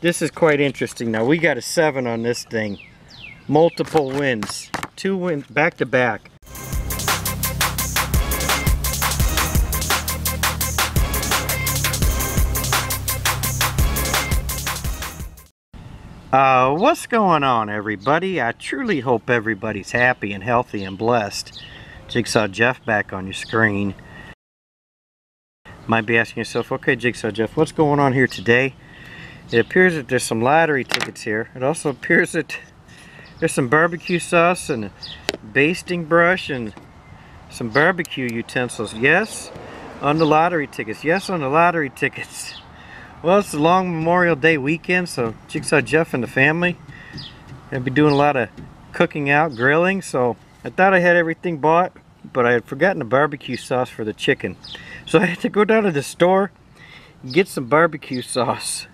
this is quite interesting. Now we got a seven on this thing. Multiple wins. Two wins back to back. Uh, what's going on everybody? I truly hope everybody's happy and healthy and blessed. Jigsaw Jeff back on your screen. Might be asking yourself, okay Jigsaw Jeff, what's going on here today? It appears that there's some lottery tickets here. It also appears that there's some barbecue sauce and a basting brush and some barbecue utensils. Yes, on the lottery tickets. Yes, on the lottery tickets. Well, it's a long Memorial Day weekend, so Jigsaw Jeff and the family I'll be doing a lot of cooking out, grilling, so I thought I had everything bought, but I had forgotten the barbecue sauce for the chicken. So I had to go down to the store get some barbecue sauce.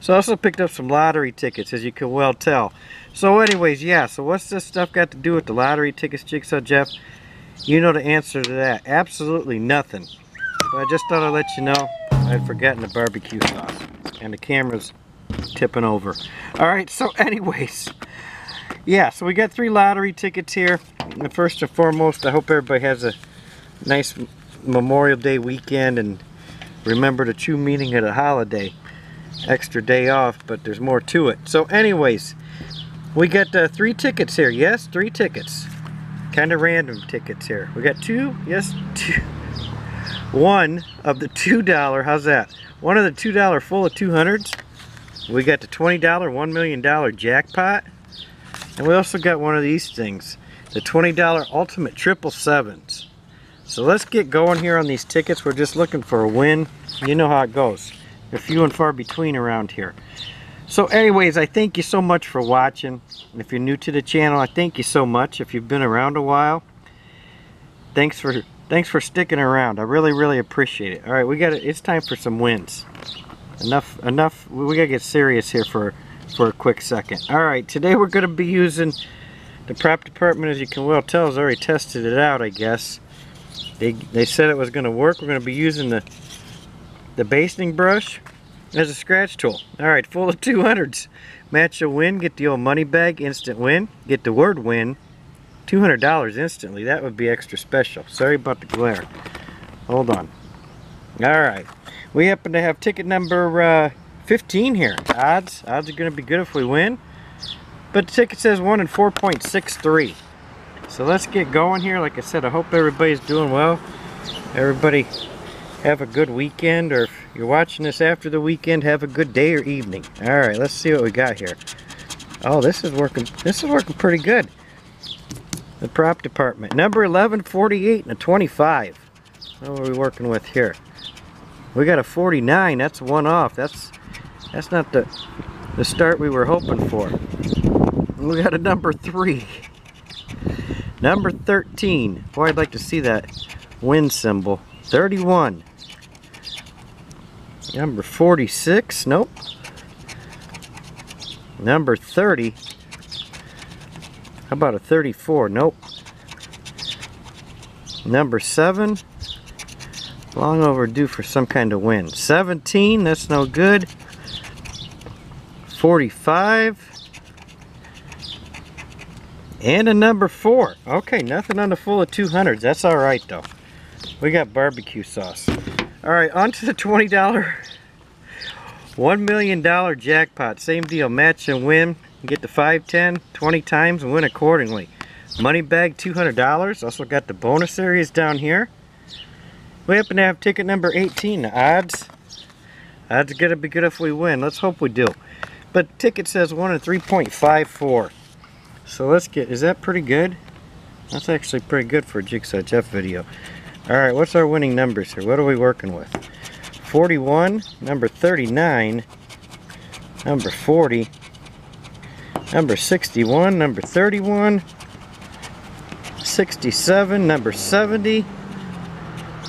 So I also picked up some lottery tickets, as you can well tell. So anyways, yeah, so what's this stuff got to do with the lottery tickets, Jigsaw Jeff? You know the answer to that. Absolutely nothing. But I just thought I'd let you know I'd forgotten the barbecue sauce. And the camera's tipping over. Alright, so anyways. Yeah, so we got three lottery tickets here. And first and foremost, I hope everybody has a nice Memorial Day weekend and remember the true meaning of the holiday. Extra day off, but there's more to it. So anyways, we got uh, three tickets here. Yes, three tickets. Kind of random tickets here. We got two, yes, two one of the $2, how's that? One of the $2 full of 200s. We got the $20 $1 million jackpot. And we also got one of these things. The $20 ultimate triple sevens. So let's get going here on these tickets. We're just looking for a win. You know how it goes. They're few and far between around here. So anyways, I thank you so much for watching. If you're new to the channel, I thank you so much. If you've been around a while, thanks for Thanks for sticking around. I really, really appreciate it. All right, we got it. It's time for some wins. Enough, enough. We gotta get serious here for for a quick second. All right, today we're gonna be using the prop department. As you can well tell, has already tested it out. I guess they they said it was gonna work. We're gonna be using the the basting brush as a scratch tool. All right, full of 200s. Match a win, get the old money bag, instant win. Get the word win, $200 instantly. That would be extra special. Sorry about the glare. Hold on. Alright. We happen to have ticket number uh, 15 here. Odds. Odds are going to be good if we win. But the ticket says 1 in 4.63. So let's get going here. Like I said, I hope everybody's doing well. Everybody have a good weekend. Or if you're watching this after the weekend, have a good day or evening. Alright, let's see what we got here. Oh, this is working. This is working pretty good the prop department. Number 1148 and a 25. What are we working with here? We got a 49. That's one off. That's that's not the the start we were hoping for. We got a number three. Number 13. Boy, I'd like to see that win symbol. 31. Number 46. Nope. Number 30. How about a 34? Nope. Number 7. Long overdue for some kind of win. 17. That's no good. 45. And a number 4. Okay, nothing on the full of 200s. That's alright though. We got barbecue sauce. Alright, on to the $20 $1 million jackpot. Same deal. Match and win. Get the 5, 10, 20 times and win accordingly. Money bag $200. Also got the bonus areas down here. We happen to have ticket number 18. The odds. Odds going to be good if we win. Let's hope we do. But ticket says 1 and 3.54. So let's get, is that pretty good? That's actually pretty good for a Jigsaw Jeff video. Alright, what's our winning numbers here? What are we working with? 41, number 39, number 40, number 61, number 31, 67, number 70.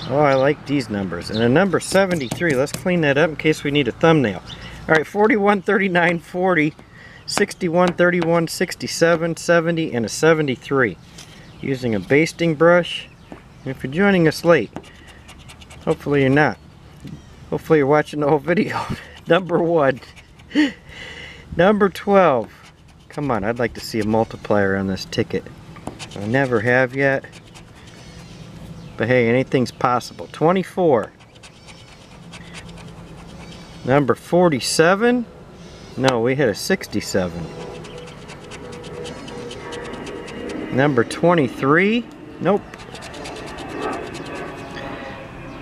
Oh, I like these numbers. And a number 73. Let's clean that up in case we need a thumbnail. All right, 41, 39, 40, 61, 31, 67, 70, and a 73. Using a basting brush. If you're joining us late, hopefully you're not. Hopefully you're watching the whole video. number one. Number 12. Come on, I'd like to see a multiplier on this ticket. I never have yet. But hey, anything's possible. 24. Number 47. No, we hit a 67. Number 23. Nope.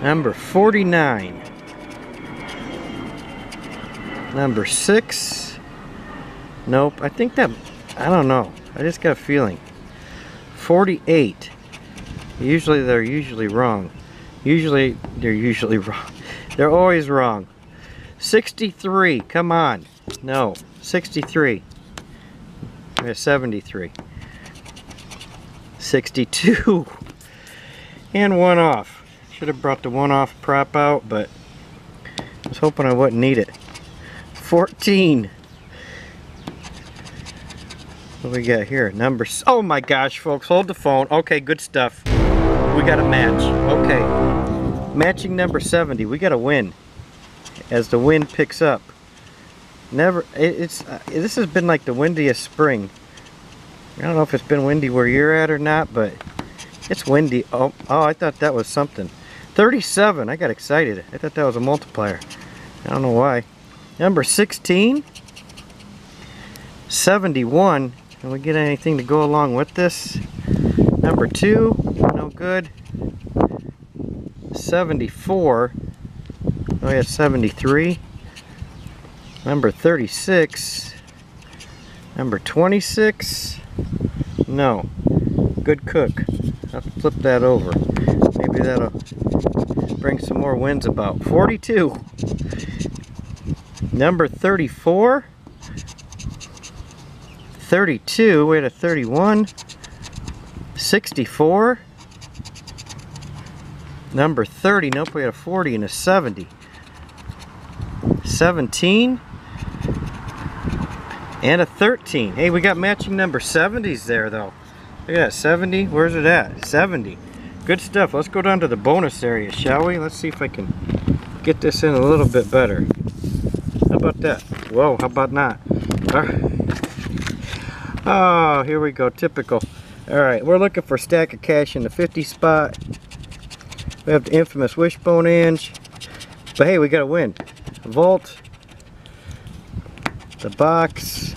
Number 49. Number 6. Nope. I think that, I don't know. I just got a feeling. 48. Usually they're usually wrong. Usually they're usually wrong. They're always wrong. 63. Come on. No. 63. We 73. 62. And one off. Should have brought the one off prop out, but I was hoping I wouldn't need it. 14. What we got here? Number, oh my gosh, folks, hold the phone. Okay, good stuff. We got a match. Okay. Matching number 70. We got a win as the wind picks up. Never, it, it's, uh, this has been like the windiest spring. I don't know if it's been windy where you're at or not, but it's windy. Oh, oh, I thought that was something. 37, I got excited. I thought that was a multiplier. I don't know why. Number 16, 71, can we get anything to go along with this? Number two, no good. 74. Oh yeah, 73. Number 36. Number 26. No. Good cook. I'll flip that over. Maybe that'll bring some more wins about. 42. Number 34. 32, we had a 31, 64, number 30, nope, we had a 40 and a 70, 17, and a 13. Hey, we got matching number 70s there though. Look at that, 70, where's it at? 70. Good stuff. Let's go down to the bonus area, shall we? Let's see if I can get this in a little bit better. How about that? Whoa, how about not? All right. Oh, here we go, typical. Alright, we're looking for stack of cash in the 50 spot. We have the infamous wishbone inch. But hey, we got a win. Vault. The box.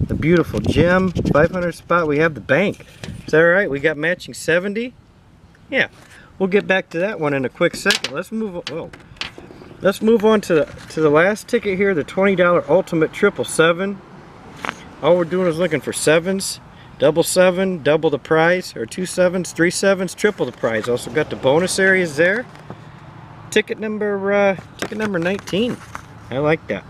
The beautiful gem. 500 spot. We have the bank. Is that all right? We got matching 70? Yeah. We'll get back to that one in a quick second. Let's move on. Let's move on to the, to the last ticket here, the $20 Ultimate Triple Seven all we're doing is looking for sevens double seven double the prize or two sevens three sevens triple the prize also got the bonus areas there ticket number uh, ticket number 19 I like that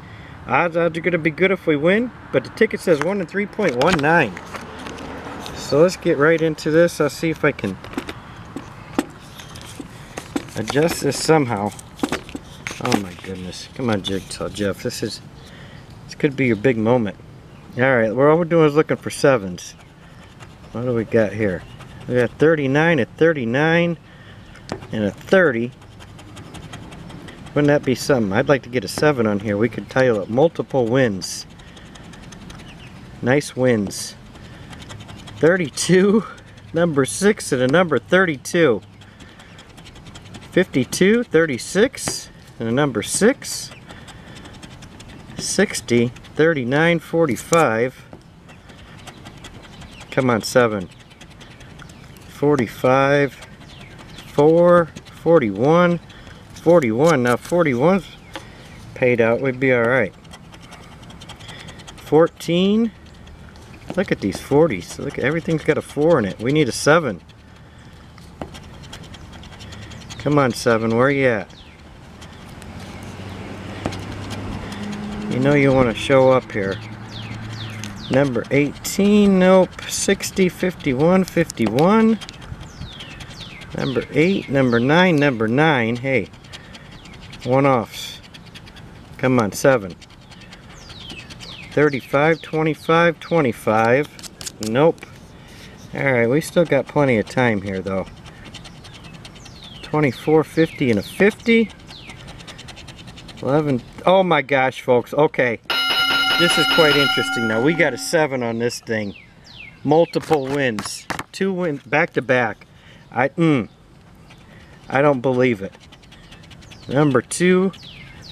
odds odds are gonna be good if we win but the ticket says 1 and 3.19 so let's get right into this I'll see if I can adjust this somehow oh my goodness come on jigsaw Jeff this is this could be your big moment Alright, well, all we're doing is looking for sevens. What do we got here? We got 39, a 39, and a 30. Wouldn't that be something? I'd like to get a 7 on here. We could title it multiple wins. Nice wins. 32, number 6, and a number 32. 52, 36, and a number 6. 60, 39, 45. Come on, 7. 45, 4, 41, 41. Now 41's paid out, we'd be alright. 14. Look at these 40s. Look, everything's got a 4 in it. We need a 7. Come on, 7. Where you at? you know you want to show up here. Number 18, nope. 60, 51, 51. Number 8, number 9, number 9. Hey, one offs. Come on, 7. 35, 25, 25. Nope. Alright, we still got plenty of time here though. 24, 50, and a 50. 11. Oh my gosh, folks. Okay. this is quite interesting now. We got a seven on this thing. Multiple wins. Two wins back to back. I mm, I don't believe it. Number two,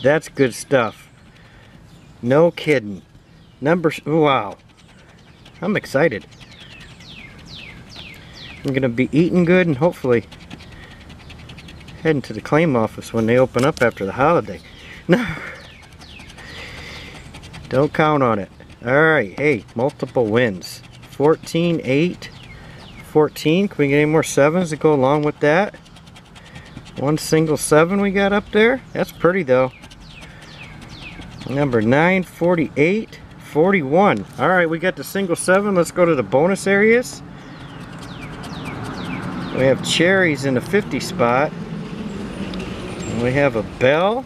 that's good stuff. No kidding. Number wow. I'm excited. I'm gonna be eating good and hopefully heading to the claim office when they open up after the holiday. No. Don't count on it. Alright, hey, multiple wins. 14, 8, 14. Can we get any more sevens to go along with that? One single seven we got up there. That's pretty though. Number 9, 48, 41. Alright, we got the single seven. Let's go to the bonus areas. We have cherries in the 50 spot. And we have a bell.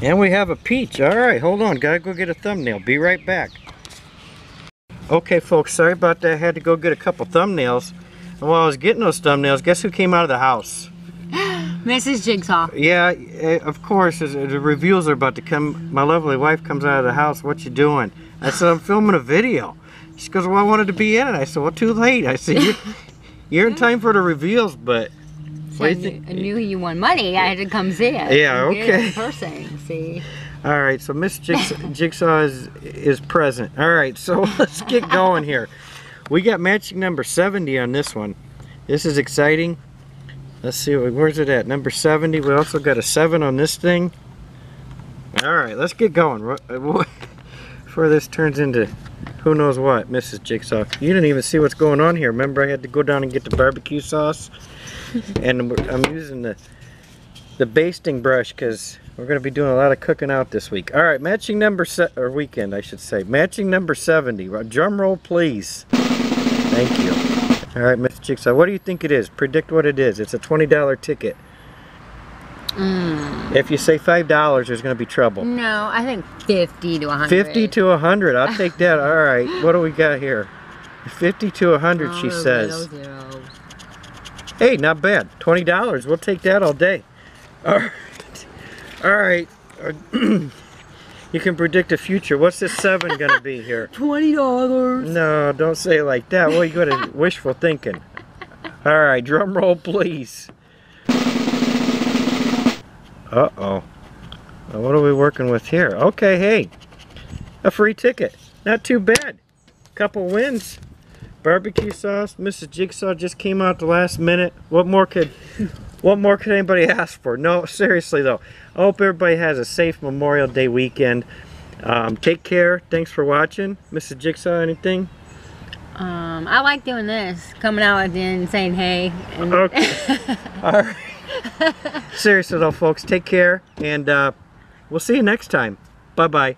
And we have a peach. Alright, hold on. Gotta go get a thumbnail. Be right back. Okay, folks. Sorry about that. I had to go get a couple thumbnails. And while I was getting those thumbnails, guess who came out of the house? Mrs. Jigsaw. Yeah, eh, of course. The reveals are about to come. My lovely wife comes out of the house. What you doing? I said, I'm filming a video. She goes, well, I wanted to be in it. I said, well, too late. I said, you're, you're in time for the reveals, but I, knew? I knew you won money. I had to come see it. Yeah, and get it okay. person. See. All right, so Miss Jigsaw, Jigsaw is is present. All right, so let's get going here. We got matching number 70 on this one. This is exciting. Let's see, where's it at? Number 70. We also got a 7 on this thing. All right, let's get going. Uh, Before this turns into who knows what, Mrs. Jigsaw. You didn't even see what's going on here. Remember I had to go down and get the barbecue sauce? And I'm using the the basting brush because we're going to be doing a lot of cooking out this week. All right, matching number se or weekend, I should say. Matching number 70. Drum roll, please. Thank you. All right, Miss Jigsaw, what do you think it is? Predict what it is. It's a $20 ticket. Mm. If you say $5, there's going to be trouble. No, I think 50 to a 100. 50 to a 100. I'll take that. All right, what do we got here? 50 to a 100, she Oh, says. zero. Hey, not bad. Twenty dollars. We'll take that all day. All right. All right. Uh, you can predict the future. What's this seven gonna be here? $20. No, don't say it like that. Well, you got to wishful thinking. All right, drum roll, please. Uh oh. What are we working with here? Okay, hey, a free ticket. Not too bad. Couple wins. Barbecue sauce. Mrs. Jigsaw just came out the last minute. What more could what more could anybody ask for? No, seriously though. I hope everybody has a safe Memorial Day weekend. Um, take care. Thanks for watching. Mrs. Jigsaw, anything? Um, I like doing this. Coming out at the end and saying hey. And Okay. All right. Seriously though, folks, take care, and uh, we'll see you next time. Bye bye.